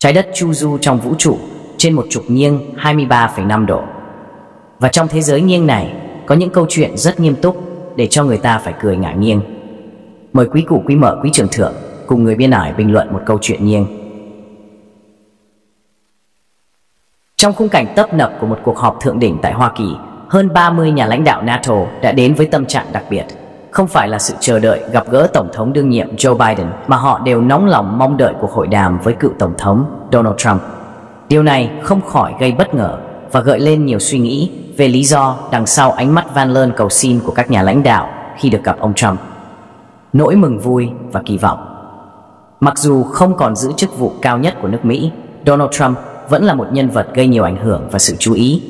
Trái đất chu du trong vũ trụ trên một trục nghiêng 23,5 độ. Và trong thế giới nghiêng này có những câu chuyện rất nghiêm túc để cho người ta phải cười ngả nghiêng. Mời quý cụ quý mợ quý trưởng thượng cùng người biên ải bình luận một câu chuyện nghiêng. Trong khung cảnh tấp nập của một cuộc họp thượng đỉnh tại Hoa Kỳ, hơn 30 nhà lãnh đạo NATO đã đến với tâm trạng đặc biệt. Không phải là sự chờ đợi gặp gỡ Tổng thống đương nhiệm Joe Biden, mà họ đều nóng lòng mong đợi cuộc hội đàm với cựu Tổng thống Donald Trump. Điều này không khỏi gây bất ngờ và gợi lên nhiều suy nghĩ về lý do đằng sau ánh mắt van lơn cầu xin của các nhà lãnh đạo khi được gặp ông Trump. Nỗi mừng vui và kỳ vọng. Mặc dù không còn giữ chức vụ cao nhất của nước Mỹ, Donald Trump vẫn là một nhân vật gây nhiều ảnh hưởng và sự chú ý.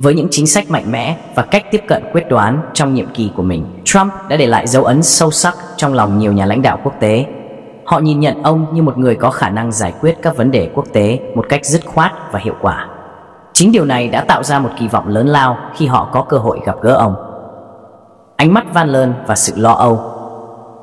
Với những chính sách mạnh mẽ và cách tiếp cận quyết đoán trong nhiệm kỳ của mình, Trump đã để lại dấu ấn sâu sắc trong lòng nhiều nhà lãnh đạo quốc tế. Họ nhìn nhận ông như một người có khả năng giải quyết các vấn đề quốc tế một cách dứt khoát và hiệu quả. Chính điều này đã tạo ra một kỳ vọng lớn lao khi họ có cơ hội gặp gỡ ông. Ánh mắt Van Lơn và sự lo âu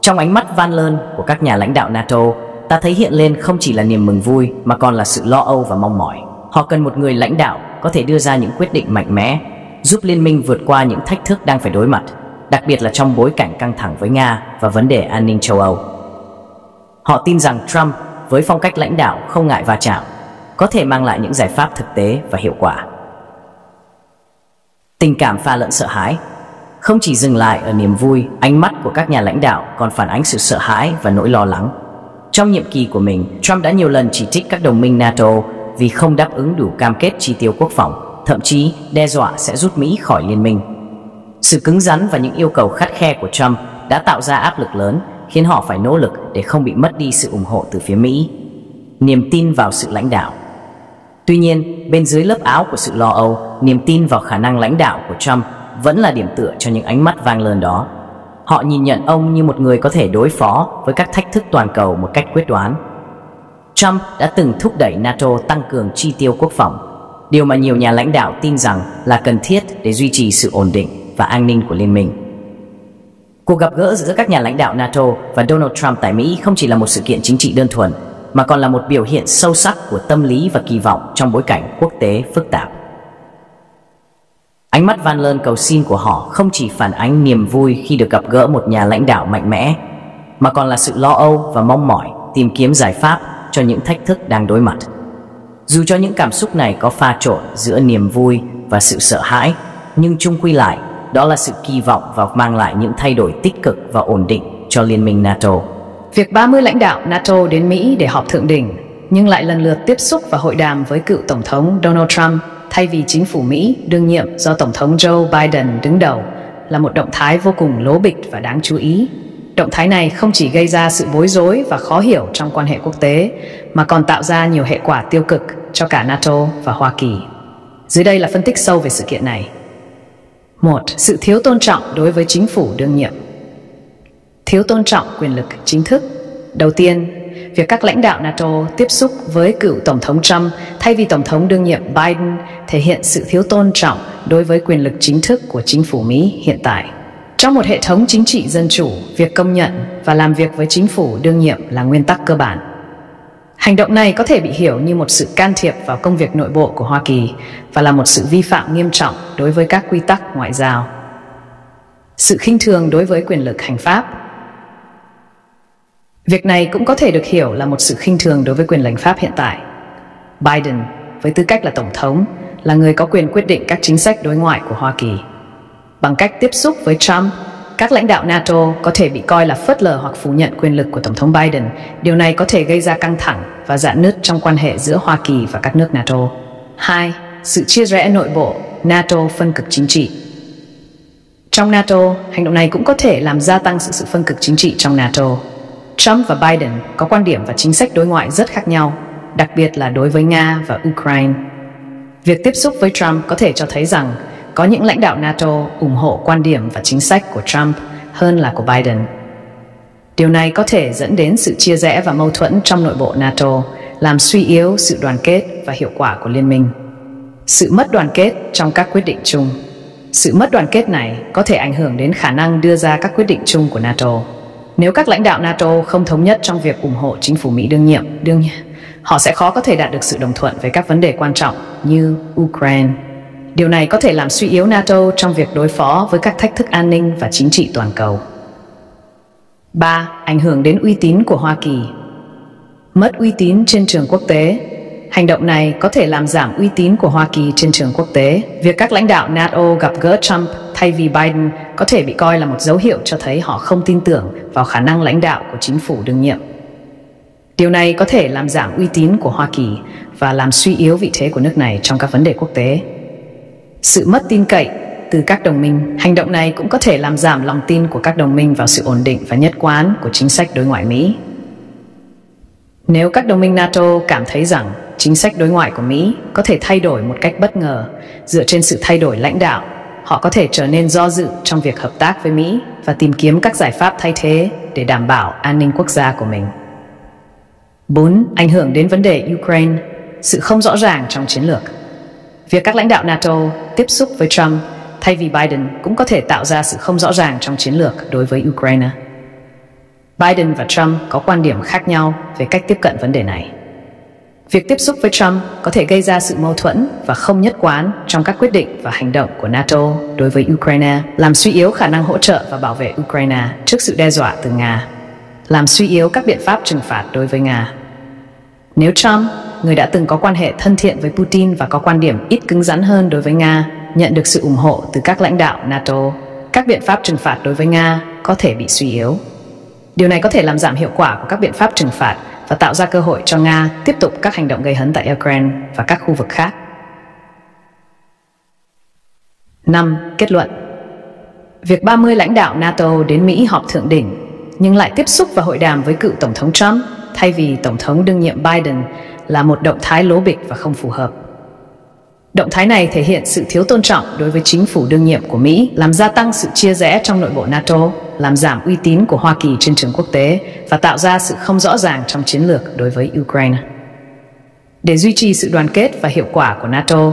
Trong ánh mắt Van Lơn của các nhà lãnh đạo NATO ta thấy hiện lên không chỉ là niềm mừng vui mà còn là sự lo âu và mong mỏi. Họ cần một người lãnh đạo có thể đưa ra những quyết định mạnh mẽ, giúp liên minh vượt qua những thách thức đang phải đối mặt, đặc biệt là trong bối cảnh căng thẳng với Nga và vấn đề an ninh châu Âu. Họ tin rằng Trump với phong cách lãnh đạo không ngại va chạm, có thể mang lại những giải pháp thực tế và hiệu quả. Tình cảm pha lẫn sợ hãi không chỉ dừng lại ở niềm vui, ánh mắt của các nhà lãnh đạo còn phản ánh sự sợ hãi và nỗi lo lắng. Trong nhiệm kỳ của mình, Trump đã nhiều lần chỉ trích các đồng minh NATO vì không đáp ứng đủ cam kết chi tiêu quốc phòng, thậm chí đe dọa sẽ rút Mỹ khỏi liên minh. Sự cứng rắn và những yêu cầu khắt khe của Trump đã tạo ra áp lực lớn khiến họ phải nỗ lực để không bị mất đi sự ủng hộ từ phía Mỹ. Niềm tin vào sự lãnh đạo Tuy nhiên, bên dưới lớp áo của sự lo âu, niềm tin vào khả năng lãnh đạo của Trump vẫn là điểm tựa cho những ánh mắt vang lớn đó. Họ nhìn nhận ông như một người có thể đối phó với các thách thức toàn cầu một cách quyết đoán. Trump đã từng thúc đẩy NATO tăng cường chi tiêu quốc phòng, điều mà nhiều nhà lãnh đạo tin rằng là cần thiết để duy trì sự ổn định và an ninh của liên minh. Cuộc gặp gỡ giữa các nhà lãnh đạo NATO và Donald Trump tại Mỹ không chỉ là một sự kiện chính trị đơn thuần, mà còn là một biểu hiện sâu sắc của tâm lý và kỳ vọng trong bối cảnh quốc tế phức tạp. Ánh mắt van lơn cầu xin của họ không chỉ phản ánh niềm vui khi được gặp gỡ một nhà lãnh đạo mạnh mẽ, mà còn là sự lo âu và mong mỏi tìm kiếm giải pháp cho những thách thức đang đối mặt. Dù cho những cảm xúc này có pha trộn giữa niềm vui và sự sợ hãi, nhưng chung quy lại, đó là sự kỳ vọng và mang lại những thay đổi tích cực và ổn định cho Liên minh NATO. Việc 30 lãnh đạo NATO đến Mỹ để họp thượng đỉnh, nhưng lại lần lượt tiếp xúc và hội đàm với cựu Tổng thống Donald Trump thay vì chính phủ Mỹ đương nhiệm do Tổng thống Joe Biden đứng đầu là một động thái vô cùng lố bịch và đáng chú ý. Động thái này không chỉ gây ra sự bối rối và khó hiểu trong quan hệ quốc tế, mà còn tạo ra nhiều hệ quả tiêu cực cho cả NATO và Hoa Kỳ. Dưới đây là phân tích sâu về sự kiện này. 1. Sự thiếu tôn trọng đối với chính phủ đương nhiệm Thiếu tôn trọng quyền lực chính thức Đầu tiên, việc các lãnh đạo NATO tiếp xúc với cựu Tổng thống Trump thay vì Tổng thống đương nhiệm Biden thể hiện sự thiếu tôn trọng đối với quyền lực chính thức của chính phủ Mỹ hiện tại. Trong một hệ thống chính trị dân chủ, việc công nhận và làm việc với chính phủ đương nhiệm là nguyên tắc cơ bản. Hành động này có thể bị hiểu như một sự can thiệp vào công việc nội bộ của Hoa Kỳ và là một sự vi phạm nghiêm trọng đối với các quy tắc ngoại giao. Sự khinh thường đối với quyền lực hành pháp Việc này cũng có thể được hiểu là một sự khinh thường đối với quyền lãnh pháp hiện tại. Biden, với tư cách là Tổng thống, là người có quyền quyết định các chính sách đối ngoại của Hoa Kỳ. Bằng cách tiếp xúc với Trump, các lãnh đạo NATO có thể bị coi là phớt lờ hoặc phủ nhận quyền lực của Tổng thống Biden. Điều này có thể gây ra căng thẳng và dạn nứt trong quan hệ giữa Hoa Kỳ và các nước NATO. 2. Sự chia rẽ nội bộ, NATO phân cực chính trị. Trong NATO, hành động này cũng có thể làm gia tăng sự sự phân cực chính trị trong NATO. Trump và Biden có quan điểm và chính sách đối ngoại rất khác nhau, đặc biệt là đối với Nga và Ukraine. Việc tiếp xúc với Trump có thể cho thấy rằng có những lãnh đạo NATO ủng hộ quan điểm và chính sách của Trump hơn là của Biden. Điều này có thể dẫn đến sự chia rẽ và mâu thuẫn trong nội bộ NATO, làm suy yếu sự đoàn kết và hiệu quả của liên minh. Sự mất đoàn kết trong các quyết định chung. Sự mất đoàn kết này có thể ảnh hưởng đến khả năng đưa ra các quyết định chung của NATO. Nếu các lãnh đạo NATO không thống nhất trong việc ủng hộ chính phủ Mỹ đương nhiệm, đương họ sẽ khó có thể đạt được sự đồng thuận về các vấn đề quan trọng như Ukraine. Điều này có thể làm suy yếu NATO trong việc đối phó với các thách thức an ninh và chính trị toàn cầu. 3. Ảnh hưởng đến uy tín của Hoa Kỳ Mất uy tín trên trường quốc tế Hành động này có thể làm giảm uy tín của Hoa Kỳ trên trường quốc tế. Việc các lãnh đạo NATO gặp gỡ Trump thay vì Biden có thể bị coi là một dấu hiệu cho thấy họ không tin tưởng vào khả năng lãnh đạo của chính phủ đương nhiệm. Điều này có thể làm giảm uy tín của Hoa Kỳ và làm suy yếu vị thế của nước này trong các vấn đề quốc tế. Sự mất tin cậy từ các đồng minh, hành động này cũng có thể làm giảm lòng tin của các đồng minh vào sự ổn định và nhất quán của chính sách đối ngoại Mỹ. Nếu các đồng minh NATO cảm thấy rằng chính sách đối ngoại của Mỹ có thể thay đổi một cách bất ngờ dựa trên sự thay đổi lãnh đạo, họ có thể trở nên do dự trong việc hợp tác với Mỹ và tìm kiếm các giải pháp thay thế để đảm bảo an ninh quốc gia của mình. 4. Ảnh hưởng đến vấn đề Ukraine, sự không rõ ràng trong chiến lược. Việc các lãnh đạo NATO tiếp xúc với Trump thay vì Biden cũng có thể tạo ra sự không rõ ràng trong chiến lược đối với Ukraine. Biden và Trump có quan điểm khác nhau về cách tiếp cận vấn đề này. Việc tiếp xúc với Trump có thể gây ra sự mâu thuẫn và không nhất quán trong các quyết định và hành động của NATO đối với Ukraine, làm suy yếu khả năng hỗ trợ và bảo vệ Ukraine trước sự đe dọa từ Nga, làm suy yếu các biện pháp trừng phạt đối với Nga. Nếu Trump, người đã từng có quan hệ thân thiện với Putin và có quan điểm ít cứng rắn hơn đối với Nga, nhận được sự ủng hộ từ các lãnh đạo NATO, các biện pháp trừng phạt đối với Nga có thể bị suy yếu. Điều này có thể làm giảm hiệu quả của các biện pháp trừng phạt và tạo ra cơ hội cho Nga tiếp tục các hành động gây hấn tại Ukraine và các khu vực khác. 5. Kết luận Việc 30 lãnh đạo NATO đến Mỹ họp thượng đỉnh nhưng lại tiếp xúc và hội đàm với cựu Tổng thống Trump thay vì Tổng thống đương nhiệm Biden là một động thái lố bịch và không phù hợp. Động thái này thể hiện sự thiếu tôn trọng đối với chính phủ đương nhiệm của Mỹ, làm gia tăng sự chia rẽ trong nội bộ NATO, làm giảm uy tín của Hoa Kỳ trên trường quốc tế và tạo ra sự không rõ ràng trong chiến lược đối với Ukraine. Để duy trì sự đoàn kết và hiệu quả của NATO,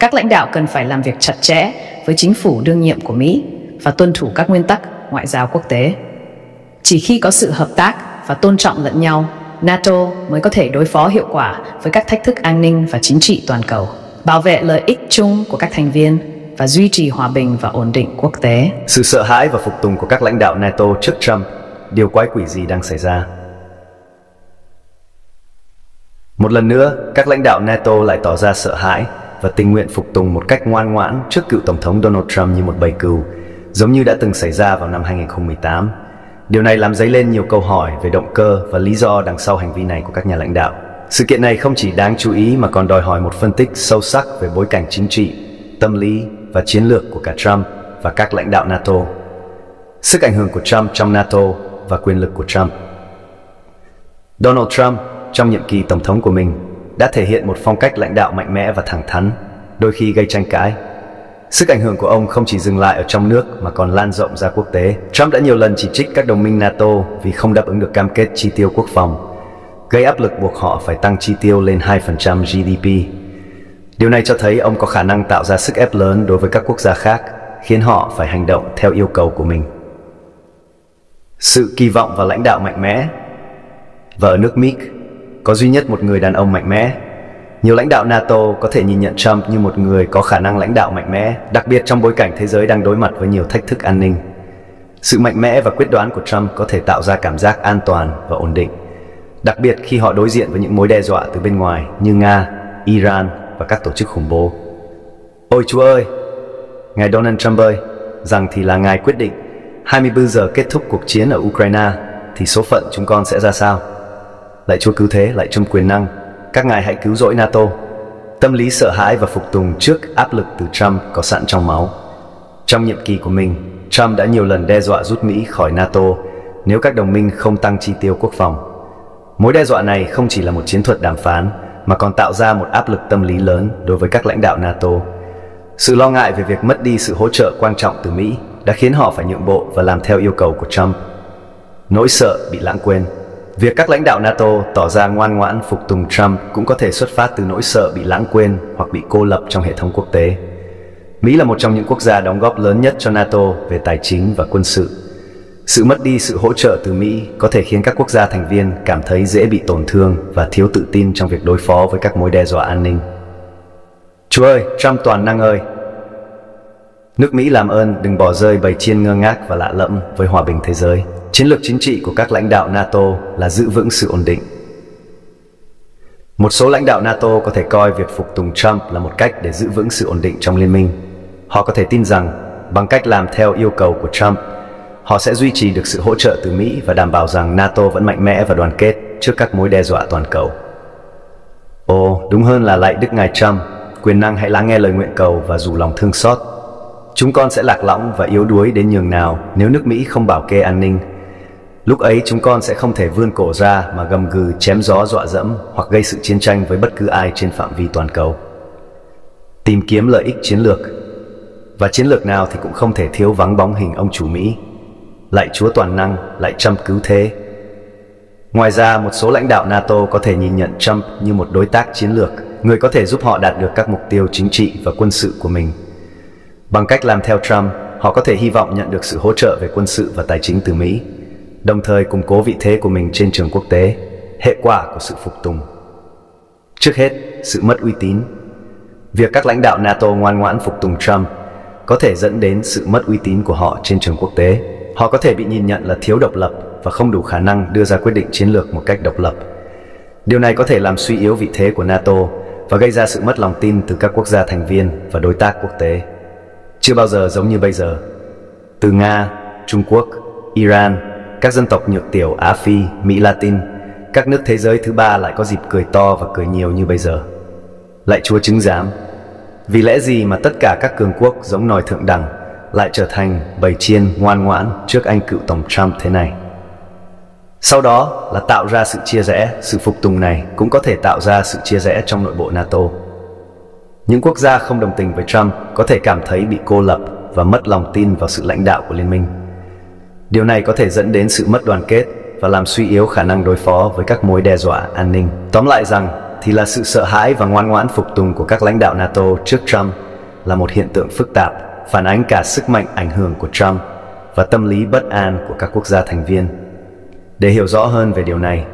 các lãnh đạo cần phải làm việc chặt chẽ với chính phủ đương nhiệm của Mỹ và tuân thủ các nguyên tắc ngoại giao quốc tế. Chỉ khi có sự hợp tác và tôn trọng lẫn nhau, NATO mới có thể đối phó hiệu quả với các thách thức an ninh và chính trị toàn cầu bảo vệ lợi ích chung của các thành viên và duy trì hòa bình và ổn định quốc tế. Sự sợ hãi và phục tùng của các lãnh đạo NATO trước Trump, điều quái quỷ gì đang xảy ra? Một lần nữa, các lãnh đạo NATO lại tỏ ra sợ hãi và tình nguyện phục tùng một cách ngoan ngoãn trước cựu Tổng thống Donald Trump như một bầy cừu, giống như đã từng xảy ra vào năm 2018. Điều này làm dấy lên nhiều câu hỏi về động cơ và lý do đằng sau hành vi này của các nhà lãnh đạo. Sự kiện này không chỉ đáng chú ý mà còn đòi hỏi một phân tích sâu sắc về bối cảnh chính trị, tâm lý và chiến lược của cả Trump và các lãnh đạo NATO. Sức ảnh hưởng của Trump trong NATO và quyền lực của Trump. Donald Trump trong nhiệm kỳ tổng thống của mình đã thể hiện một phong cách lãnh đạo mạnh mẽ và thẳng thắn, đôi khi gây tranh cãi. Sức ảnh hưởng của ông không chỉ dừng lại ở trong nước mà còn lan rộng ra quốc tế. Trump đã nhiều lần chỉ trích các đồng minh NATO vì không đáp ứng được cam kết chi tiêu quốc phòng gây áp lực buộc họ phải tăng chi tiêu lên 2% GDP. Điều này cho thấy ông có khả năng tạo ra sức ép lớn đối với các quốc gia khác, khiến họ phải hành động theo yêu cầu của mình. Sự kỳ vọng và lãnh đạo mạnh mẽ Và ở nước Mỹ, có duy nhất một người đàn ông mạnh mẽ. Nhiều lãnh đạo NATO có thể nhìn nhận Trump như một người có khả năng lãnh đạo mạnh mẽ, đặc biệt trong bối cảnh thế giới đang đối mặt với nhiều thách thức an ninh. Sự mạnh mẽ và quyết đoán của Trump có thể tạo ra cảm giác an toàn và ổn định đặc biệt khi họ đối diện với những mối đe dọa từ bên ngoài như Nga, Iran và các tổ chức khủng bố. Ôi Chúa ơi! Ngài Donald Trump ơi! Rằng thì là Ngài quyết định 24 giờ kết thúc cuộc chiến ở Ukraine thì số phận chúng con sẽ ra sao? Lạy Chúa cứu thế, lạy trong quyền năng, các ngài hãy cứu rỗi NATO. Tâm lý sợ hãi và phục tùng trước áp lực từ Trump có sẵn trong máu. Trong nhiệm kỳ của mình, Trump đã nhiều lần đe dọa rút Mỹ khỏi NATO nếu các đồng minh không tăng chi tiêu quốc phòng. Mối đe dọa này không chỉ là một chiến thuật đàm phán mà còn tạo ra một áp lực tâm lý lớn đối với các lãnh đạo NATO. Sự lo ngại về việc mất đi sự hỗ trợ quan trọng từ Mỹ đã khiến họ phải nhượng bộ và làm theo yêu cầu của Trump. Nỗi sợ bị lãng quên Việc các lãnh đạo NATO tỏ ra ngoan ngoãn phục tùng Trump cũng có thể xuất phát từ nỗi sợ bị lãng quên hoặc bị cô lập trong hệ thống quốc tế. Mỹ là một trong những quốc gia đóng góp lớn nhất cho NATO về tài chính và quân sự. Sự mất đi sự hỗ trợ từ Mỹ có thể khiến các quốc gia thành viên cảm thấy dễ bị tổn thương và thiếu tự tin trong việc đối phó với các mối đe dọa an ninh. Chúa ơi, Trump toàn năng ơi! Nước Mỹ làm ơn đừng bỏ rơi bầy chiên ngơ ngác và lạ lẫm với hòa bình thế giới. Chiến lược chính trị của các lãnh đạo NATO là giữ vững sự ổn định. Một số lãnh đạo NATO có thể coi việc phục tùng Trump là một cách để giữ vững sự ổn định trong liên minh. Họ có thể tin rằng bằng cách làm theo yêu cầu của Trump, họ sẽ duy trì được sự hỗ trợ từ Mỹ và đảm bảo rằng NATO vẫn mạnh mẽ và đoàn kết trước các mối đe dọa toàn cầu. Ồ, đúng hơn là lại Đức Ngài Trump, quyền năng hãy lắng nghe lời nguyện cầu và dù lòng thương xót. Chúng con sẽ lạc lõng và yếu đuối đến nhường nào nếu nước Mỹ không bảo kê an ninh Lúc ấy chúng con sẽ không thể vươn cổ ra mà gầm gừ chém gió dọa dẫm hoặc gây sự chiến tranh với bất cứ ai trên phạm vi toàn cầu. Tìm kiếm lợi ích chiến lược Và chiến lược nào thì cũng không thể thiếu vắng bóng hình ông chủ Mỹ. Lại Chúa toàn năng, lại Trump cứu thế. Ngoài ra, một số lãnh đạo NATO có thể nhìn nhận Trump như một đối tác chiến lược, người có thể giúp họ đạt được các mục tiêu chính trị và quân sự của mình. Bằng cách làm theo Trump, họ có thể hy vọng nhận được sự hỗ trợ về quân sự và tài chính từ Mỹ đồng thời củng cố vị thế của mình trên trường quốc tế, hệ quả của sự phục tùng. Trước hết, sự mất uy tín. Việc các lãnh đạo NATO ngoan ngoãn phục tùng Trump có thể dẫn đến sự mất uy tín của họ trên trường quốc tế. Họ có thể bị nhìn nhận là thiếu độc lập và không đủ khả năng đưa ra quyết định chiến lược một cách độc lập. Điều này có thể làm suy yếu vị thế của NATO và gây ra sự mất lòng tin từ các quốc gia thành viên và đối tác quốc tế. Chưa bao giờ giống như bây giờ. Từ Nga, Trung Quốc, Iran các dân tộc nhược tiểu Á Phi, Mỹ Latin, các nước thế giới thứ ba lại có dịp cười to và cười nhiều như bây giờ. Lại Chúa chứng giám, vì lẽ gì mà tất cả các cường quốc giống nòi thượng đẳng lại trở thành bầy chiên ngoan ngoãn trước anh cựu tổng Trump thế này? Sau đó là tạo ra sự chia rẽ, sự phục tùng này cũng có thể tạo ra sự chia rẽ trong nội bộ NATO. Những quốc gia không đồng tình với Trump có thể cảm thấy bị cô lập và mất lòng tin vào sự lãnh đạo của liên minh. Điều này có thể dẫn đến sự mất đoàn kết và làm suy yếu khả năng đối phó với các mối đe dọa an ninh. Tóm lại rằng thì là sự sợ hãi và ngoan ngoãn phục tùng của các lãnh đạo NATO trước Trump là một hiện tượng phức tạp, phản ánh cả sức mạnh ảnh hưởng của Trump và tâm lý bất an của các quốc gia thành viên. Để hiểu rõ hơn về điều này,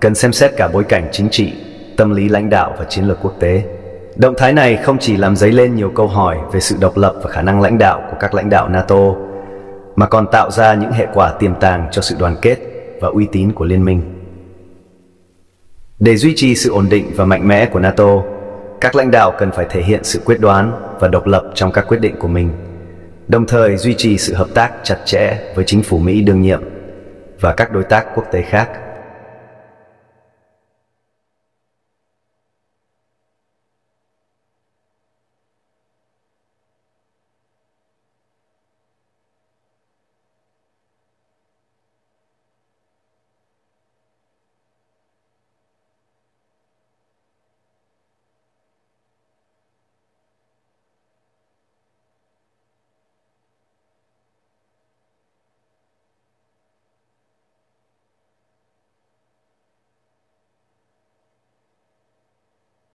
cần xem xét cả bối cảnh chính trị, tâm lý lãnh đạo và chiến lược quốc tế. Động thái này không chỉ làm dấy lên nhiều câu hỏi về sự độc lập và khả năng lãnh đạo của các lãnh đạo NATO mà còn tạo ra những hệ quả tiềm tàng cho sự đoàn kết và uy tín của liên minh. Để duy trì sự ổn định và mạnh mẽ của NATO, các lãnh đạo cần phải thể hiện sự quyết đoán và độc lập trong các quyết định của mình, đồng thời duy trì sự hợp tác chặt chẽ với chính phủ Mỹ đương nhiệm và các đối tác quốc tế khác.